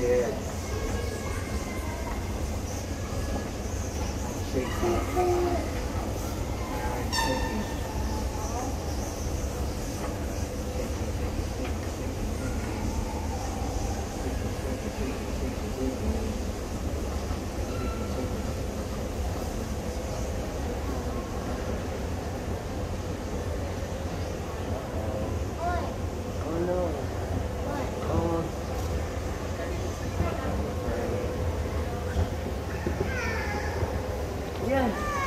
Shake feet. 认。